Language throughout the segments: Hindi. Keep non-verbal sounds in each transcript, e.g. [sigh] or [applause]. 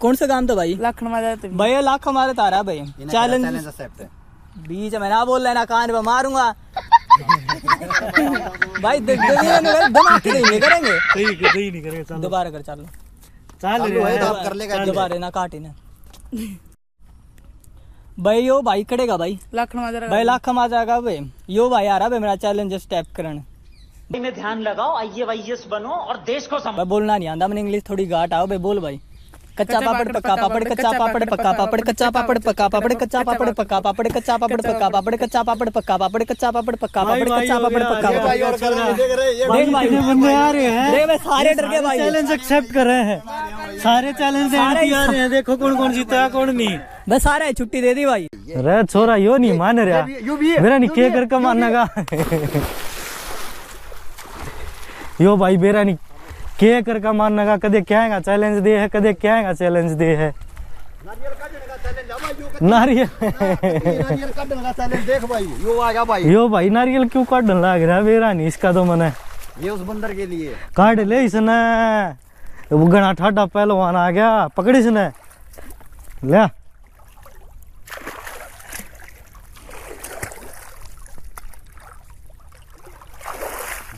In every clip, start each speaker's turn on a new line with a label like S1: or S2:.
S1: कौन सा काम था भाई?
S2: लाख हमारा
S1: भैया लाख हमारा तो तारा भाई। चैलेंज बीच में ना बोल लेना कान पे मारूँगा। भाई धमाके नहीं करेंगे?
S3: ठीक है सही नहीं करेंगे
S1: दोबारा कर चलो।
S3: चल
S4: कर लेगा
S1: दोबारा ना काटे ना भाई यो भाई खड़ेगा भाई?
S2: लाख मा जाएगा
S1: भाई लाख मा जाएगा भाई। यो भाई आ रहा है मेरा चैलेंज स्टेप करण
S5: में ध्यान लगाओ आइए बनो और देश को
S1: बोलना नहीं आंदा मैंने इंग्लिश थोड़ी घाट आओ भाई बोल भाई। कच्चा पापड़ पक्का पापड़ कच्चा पापड़ पक्का पापड़ कच्चा पापड़ पक्का पापड़ कच्चा पापड़ पक्का पापड़ कच्चा पापड़ पक्का पापड़ कच्चा पापड़ पक्का पापड़ कच्चा पापड़ पक्का पापड़ कच्चा पापड़ पक्का पापड़
S4: भाई
S3: बंदे आ रहे हैं
S1: देख भाई सारे डर के भाई
S3: चैलेंज एक्सेप्ट कर रहे हैं सारे चैलेंज आ रहे हैं देखो कौन कौन जीता कौन नहीं
S1: बस आ रहा है छुट्टी दे दी भाई
S3: रे छोरा यो नहीं मान रहा मेरा नहीं के करके मानेगा यो भाई मेरा नहीं के कर का मानना का कदे क्या है चैलेंज दे है कदे क्या है चैलेंज दे है? नारियल
S4: नारियल [laughs] काटने का चैलेंज देख भाई यो आ गया भाई।
S3: यो भाई नारियल क्यों काटने लग रहा है? नहीं इसका तो मने।
S4: ये उस बंदर के लिए।
S3: काट ले इसने। वो घना पहलवान आ गया पकड़ इसने। ले।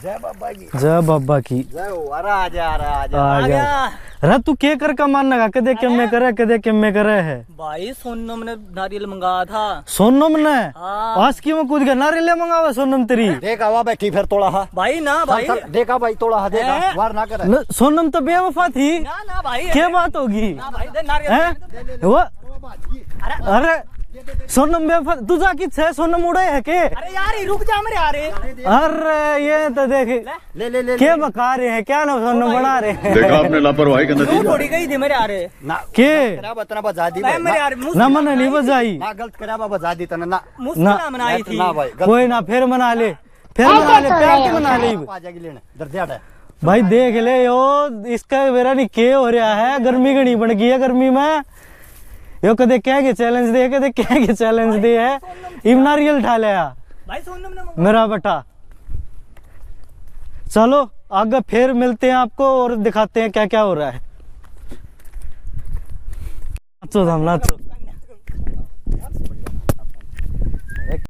S4: जय बाबा की।
S3: जय बाबा की।
S4: जय आ आ
S3: आ
S1: आ
S3: गया
S1: गया
S3: तू के कर का मानना का? कदे किम में करे कदे किम में करे है?
S1: भाई सोनम ने नारियल मंगाया था।
S3: सोनम ने?
S1: हाँ।
S3: आज की में कूद गया? नारियल मंगावा सोनम तेरी।
S4: देखा हुआ बैठी फिर तोड़ा हा।
S1: भाई ना भाई।
S4: चल, चल, देखा भाई तोड़ा हा देखा वार ना करे।
S3: सोनम तो बेवफा थी
S1: ना ना भाई
S3: क्या बात होगी?
S1: ना भाई दे नारियल।
S3: वो अरे। सोनम बेवफा तुझा किस है सोनम उड़े है के?
S1: अरे यार ये रुक जा मेरे यारे।
S3: अरे ये तो देख
S4: ले। ले ले
S3: क्या बका रहे हैं क्या ना सोनम बना रहे हैं?
S6: देखा आपने लापरवाही का
S1: तू
S6: नतीजा
S1: थोड़ी गई थी मेरे यारे।
S4: ना
S3: के?
S4: करा बतना बजा दी
S1: मैं मेरे यार
S3: ना मैंने नहीं बजाई।
S4: ना गलत करा बा बजा दी तना ना।
S1: मुस्कुरा मनाई थी।
S4: ना भाई
S3: कोई ना फिर मना ले फिर मना ले प्यार से मना ले।
S4: आ जाएगी लेने दर्द है
S3: भाई देख ले यो इसका मेरा नहीं के हो रहा है गर्मी घनी बन गई है गर्मी में। यो कदे क्या के चैलेंज दे कदे कह के चैलेंज दे है? इम नारियल ठा लिया मेरा बेटा। चलो आगे फिर मिलते हैं आपको और दिखाते हैं क्या क्या हो रहा है। नाचो हम नाचो।